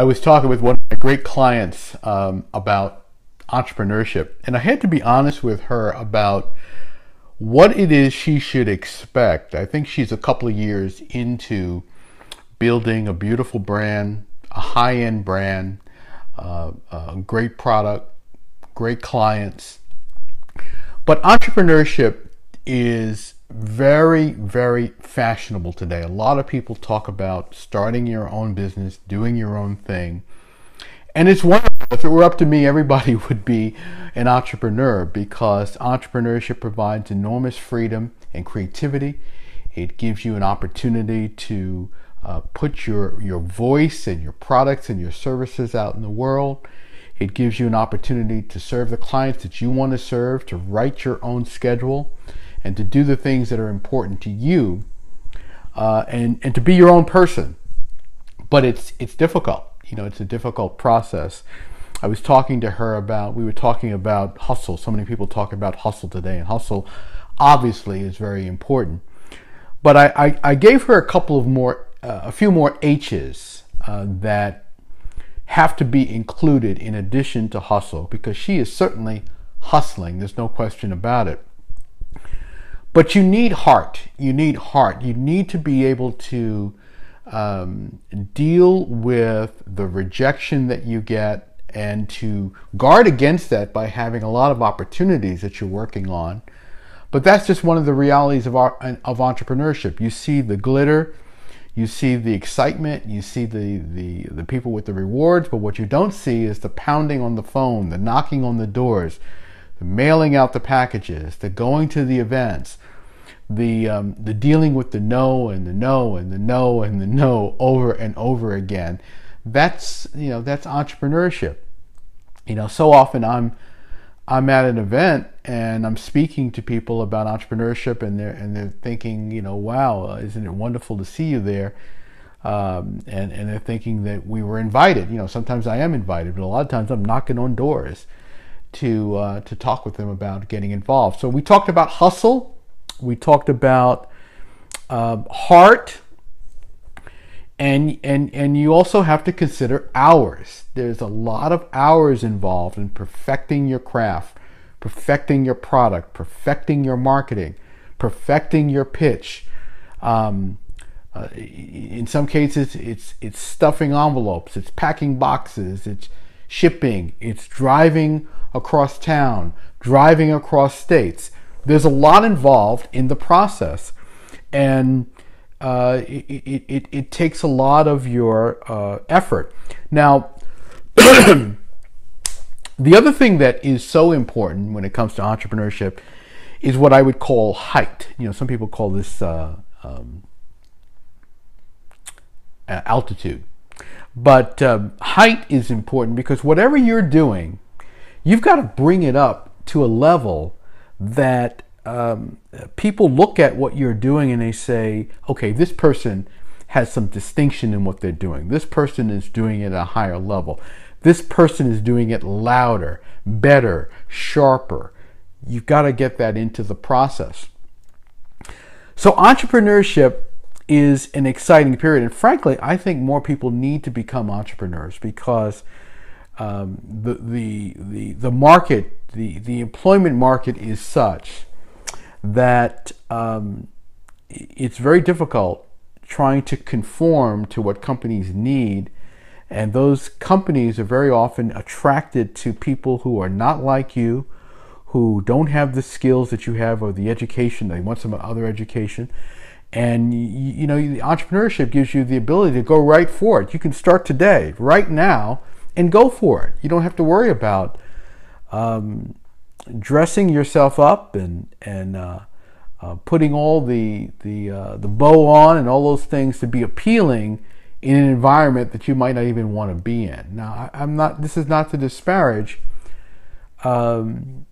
I was talking with one of my great clients um, about entrepreneurship, and I had to be honest with her about what it is she should expect. I think she's a couple of years into building a beautiful brand, a high end brand, uh, a great product, great clients. But entrepreneurship is very, very fashionable today. A lot of people talk about starting your own business, doing your own thing. And it's wonderful. If it were up to me, everybody would be an entrepreneur because entrepreneurship provides enormous freedom and creativity. It gives you an opportunity to uh, put your, your voice and your products and your services out in the world. It gives you an opportunity to serve the clients that you want to serve, to write your own schedule, and to do the things that are important to you, uh, and, and to be your own person. But it's, it's difficult. You know, it's a difficult process. I was talking to her about, we were talking about hustle. So many people talk about hustle today, and hustle obviously is very important. But I, I, I gave her a couple of more, uh, a few more H's uh, that have to be included in addition to hustle because she is certainly hustling. There's no question about it. But you need heart. You need heart. You need to be able to um, deal with the rejection that you get and to guard against that by having a lot of opportunities that you're working on. But that's just one of the realities of, our, of entrepreneurship. You see the glitter, you see the excitement, you see the, the, the people with the rewards, but what you don't see is the pounding on the phone, the knocking on the doors, the mailing out the packages, the going to the events, the um, the dealing with the no and the no and the no and the no over and over again. That's you know that's entrepreneurship. You know, so often I'm I'm at an event and I'm speaking to people about entrepreneurship and they're and they're thinking, you know, wow, isn't it wonderful to see you there? Um, and and they're thinking that we were invited. You know, sometimes I am invited, but a lot of times I'm knocking on doors to uh, to talk with them about getting involved. So we talked about hustle we talked about um, heart, and and and you also have to consider hours. There's a lot of hours involved in perfecting your craft, perfecting your product, perfecting your marketing, perfecting your pitch. Um, uh, in some cases, it's it's stuffing envelopes, it's packing boxes, it's shipping, it's driving across town, driving across states. There's a lot involved in the process, and uh, it, it, it, takes a lot of your uh, effort. Now, the other thing that is so important when it comes to entrepreneurship is what I would call height. You know, some people call this uh, um, altitude. But um, height is important because whatever you're doing, you've got to bring it up to a level that um, people look at what you're doing and they say, okay, this person has some distinction in what they're doing. This person is doing it at a higher level. This person is doing it louder, better, sharper. You've got to get that into the process. So, entrepreneurship is an exciting period. And frankly, I think more people need to become entrepreneurs because um, the, the, the, the market the, the employment market is such that um, it's very difficult trying to conform to what companies need. And those companies are very often attracted to people who are not like you, who don't have the skills that you have or the education. They want some other education. And you, know, the entrepreneurship gives you the ability to go right for it. You can start today, right now, and go for it. You don't have to worry about um, dressing yourself up and and uh, uh, putting all the the uh, the bow on and all those things to be appealing in an environment that you might not even want to be in. Now, I, am not. This is not to disparage um,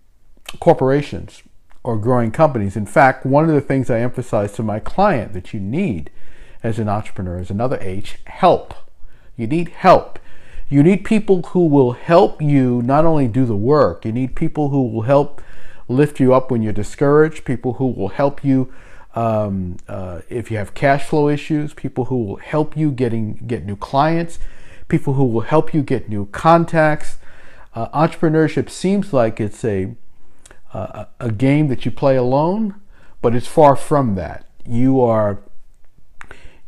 corporations or growing companies. In fact, one of the things I emphasize to my client that you need as an entrepreneur is another H: help. You need help. You need people who will help you not only do the work, you need people who will help lift you up when you're discouraged, people who will help you um, uh, if you have cash flow issues, people who will help you getting get new clients, people who will help you get new contacts. Uh, entrepreneurship seems like it's a, uh, a game that you play alone, but it's far from that. You are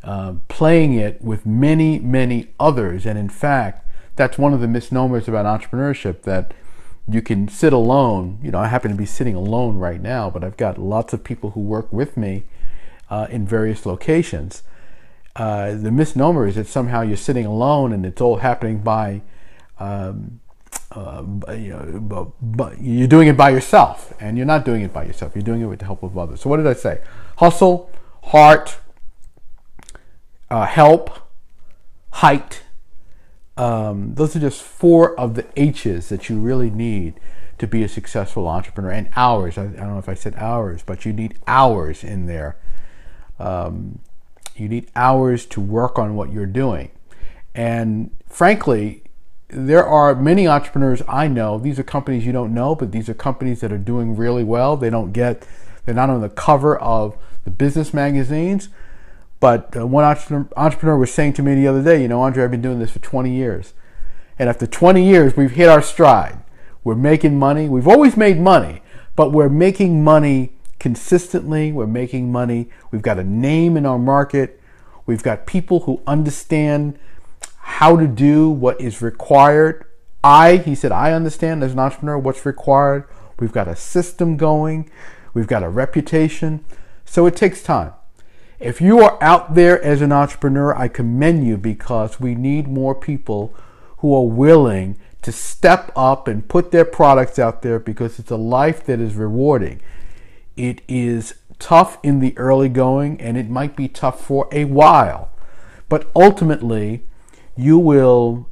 uh, playing it with many, many others. And in fact, that's one of the misnomers about entrepreneurship that you can sit alone. You know, I happen to be sitting alone right now, but I've got lots of people who work with me uh, in various locations. Uh, the misnomer is that somehow you're sitting alone and it's all happening by, um, uh, you know, but you're doing it by yourself, and you're not doing it by yourself. You're doing it with the help of others. So what did I say? Hustle, heart, uh, help, height. Um, those are just four of the H's that you really need to be a successful entrepreneur. And hours. I, I don't know if I said hours, but you need hours in there. Um, you need hours to work on what you're doing. And frankly, there are many entrepreneurs I know. These are companies you don't know, but these are companies that are doing really well. They don't get, they're not on the cover of the business magazines. But uh, one entrepreneur was saying to me the other day, you know, Andre, I've been doing this for 20 years. And after 20 years, we've hit our stride. We're making money. We've always made money, but we're making money consistently. We're making money. We've got a name in our market. We've got people who understand how to do what is required. I, he said, I understand as an entrepreneur what's required. We've got a system going. We've got a reputation. So it takes time. If you are out there as an entrepreneur, I commend you because we need more people who are willing to step up and put their products out there because it's a life that is rewarding. It is tough in the early going and it might be tough for a while, but ultimately, you will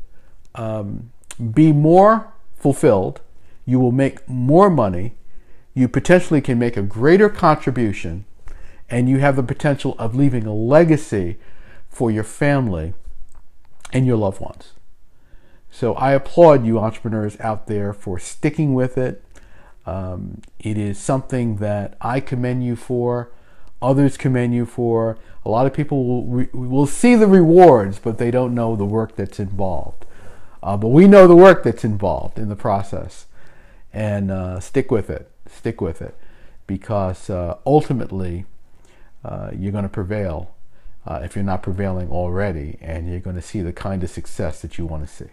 um, be more fulfilled, you will make more money, you potentially can make a greater contribution and you have the potential of leaving a legacy for your family and your loved ones. So I applaud you, entrepreneurs out there, for sticking with it. Um, it is something that I commend you for, others commend you for. A lot of people will, will see the rewards, but they don't know the work that's involved. Uh, but we know the work that's involved in the process. And uh, stick with it. Stick with it. Because uh, ultimately, uh, you're going to prevail uh, if you're not prevailing already, and you're going to see the kind of success that you want to see.